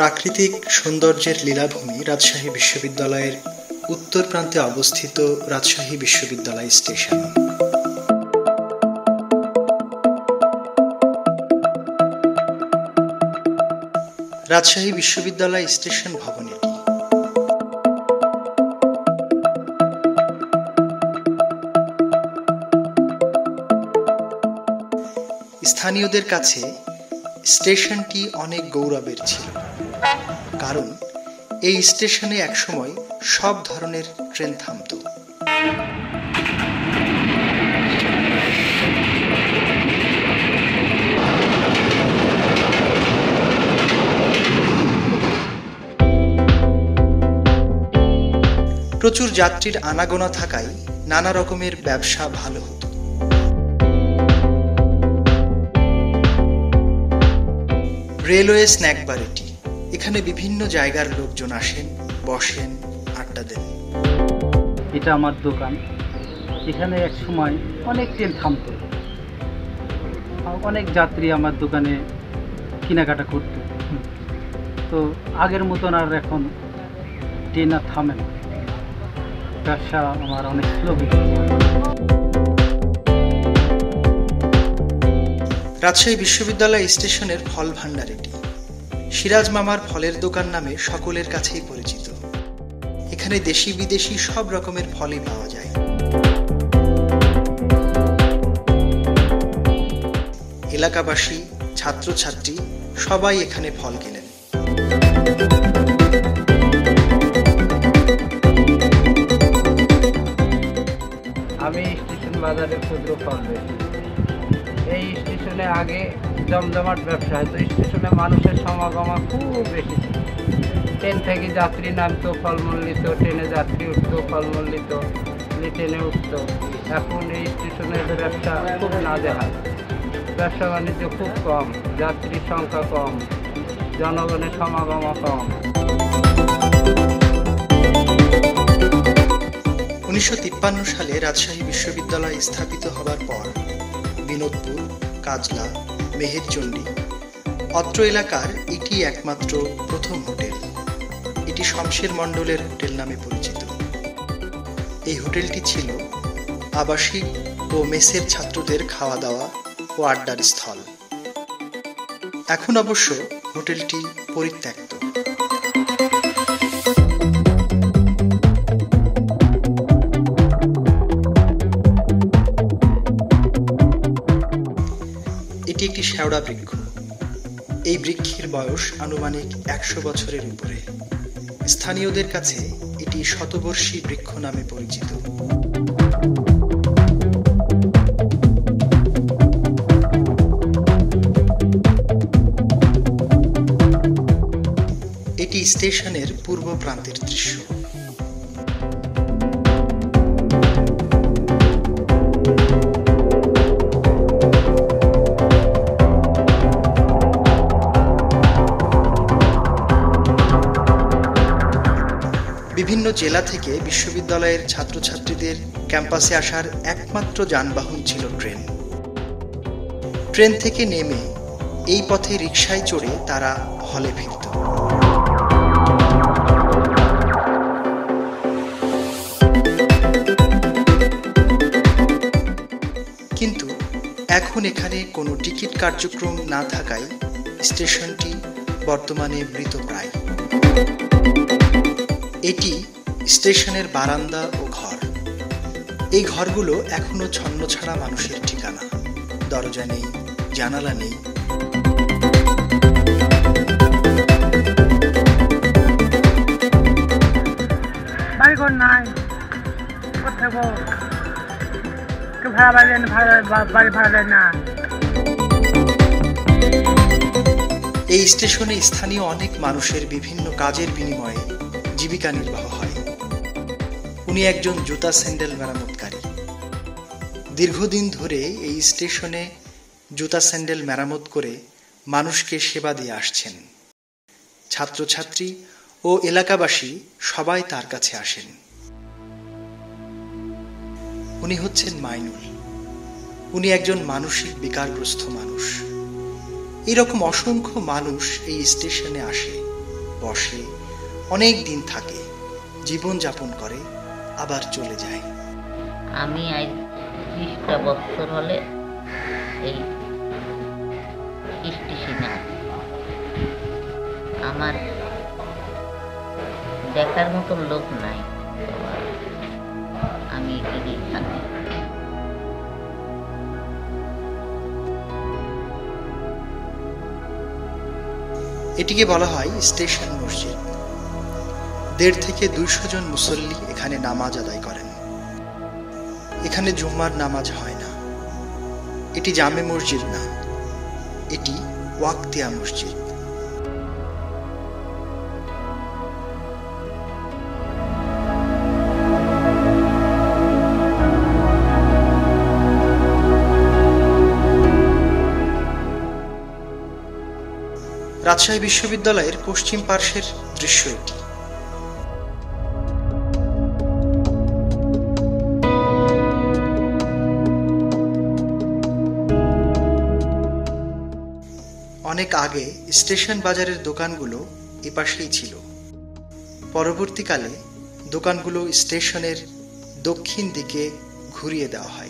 প্রাকৃতিক সৌন্দর্যের লীলাভূমি রাজশাহী বিশ্ববিদ্যালয়ের উত্তর প্রান্তে অবস্থিত রাজশাহী বিশ্ববিদ্যালয় স্টেশন। রাজশাহী বিশ্ববিদ্যালয় স্টেশন ভবন স্থানীয়দের কাছে স্টেশনটি অনেক গৌরবের ছিল। কারণ এই স্টেশনে একসময় সব ধরনের ট্রেন থামত। প্রচুর যাত্রীর আনাগোনা থাকায় নানা রকমের ব্যবসা ভালো হতো। রেলওয়ে স্ন্যাক বার এটি এখানে বিভিন্ন জায়গার লোকজন আসেন বসেন আড্ডা দেন। এটা আমার দোকান। এখানে এক সময় অনেক ট্রেন থামত। অনেক যাত্রী আমার দোকানে কেনাকাটা করত। তো আগের মতন আর এখন ট্রেন আর থামে না। ব্যবসা আমার অনেক স্লো রাজশাহী বিশ্ববিদ্যালয় স্টেশনের ফল ভাণ্ডার এটি। সিরাজ মামার ফলের দোকান নামে সকলের কাছেই পরিচিত। এখানে দেশি বিদেশি সব রকমের ফলই পাওয়া যায়। এলাকাবাসী, ছাত্রছাত্রী সবাই এখানে ফল কেনেন। আমি স্টেশন বাজারে ক্ষুদ্র ফল বেচি। এই স্টেশনে আগে জমজমাট ব্যবসা হতো স্টেশনে মানুষের সমাগমা খুব বেশি। ট্রেন থেকে যাত্রী নামতো ফলমূল নিত ট্রেনে যাত্রী উঠতো ফলমূল নিত ট্রেনে উঠতো। এখন এই স্টেশনের ব্যবসা খুব নাজেহাল। ব্যবসা বাণিজ্য খুব কম, যাত্রীর সংখ্যা কম, জনগণের সমাগমা কম। উনিশশো তিপ্পান্ন সালে রাজশাহী বিশ্ববিদ্যালয় স্থাপিত হবার পর বিনোদপুর, কাজলা মেহেরচণ্ডী। অত্র এলাকার এটি একমাত্র প্রথম হোটেল। এটি শমশের মণ্ডলের হোটেল নামে পরিচিত। এই হোটেলটি ছিল আবাসিক ও মেসের ছাত্রদের খাওয়া দাওয়া ও আড্ডার স্থল। এখন অবশ্য হোটেলটি পরিত্যক্ত। শেওড়া বৃক্ষ। এই বৃক্ষের বয়স আনুমানিক একশো বছরের উপরে। স্থানীয়দের কাছে এটি শতবর্ষী বৃক্ষ নামে পরিচিত। এটি স্টেশনের পূর্ব প্রান্তের দৃশ্য। জেলা থেকে বিশ্ববিদ্যালয়ের ছাত্রছাত্রীদের ক্যাম্পাসে আসার একমাত্র যানবাহন ছিল ট্রেন। ট্রেন থেকে নেমে এই পথে রিকশায় চড়ে তারা হলে ফিরত। কিন্তু এখন এখানে কোনো টিকিট কার্যক্রম না থাকায় স্টেশনটি বর্তমানে মৃতপ্রায় এটি স্টেশনের বারান্দা ও ঘর। এই ঘরগুলো এখনও ছন্নছাড়া মানুষের ঠিকানা। দরজা নেই জানালা নেই। বাড়িঘর নাই। কোথায় কেউ ভাড়া বাড়ি ভাড়া বাড়ি ভাড়া না। এই স্টেশনে স্থানীয় অনেক মানুষের বিভিন্ন কাজের বিনিময়ে জীবিকা নির্বাহ উনি একজন জুতা স্যান্ডেল মেরামতকারী। দীর্ঘদিন ধরে এই স্টেশনে জুতা স্যান্ডেল মেরামত করে মানুষকে সেবা দিয়ে আসছেন। ছাত্রছাত্রী ও এলাকাবাসী সবাই তার কাছে আসেন। উনি হচ্ছেন মাইনুল। উনি একজন মানসিক বিকারগ্রস্ত মানুষ। এরকম অসংখ্য মানুষ এই স্টেশনে আসে, বসে, অনেক দিন থাকে জীবন যাপন করে। আবার চলে যায়। আমি আজ ত্রিশটা বছর হলে এই স্টেশনে আছি। আমার দেখার মতো লোক নাই আমি এদিকেই থাকি। এটিকে বলা হয় স্টেশন মসজিদ। দেড় থেকে দুইশো জন মুসল্লি এখানে নামাজ আদায় করেন। এখানে জুম্মার নামাজ হয় না। এটি জামে মসজিদ না। এটি ওয়াক্তিয়া মসজিদ। রাজশাহী বিশ্ববিদ্যালয়ের পশ্চিম পার্শ্বের দৃশ্য এটি। অনেক আগে স্টেশন বাজারের দোকানগুলো এপাশেই ছিল। পরবর্তীকালে দোকানগুলো স্টেশনের দক্ষিণ দিকে ঘুরিয়ে দেওয়া হয়।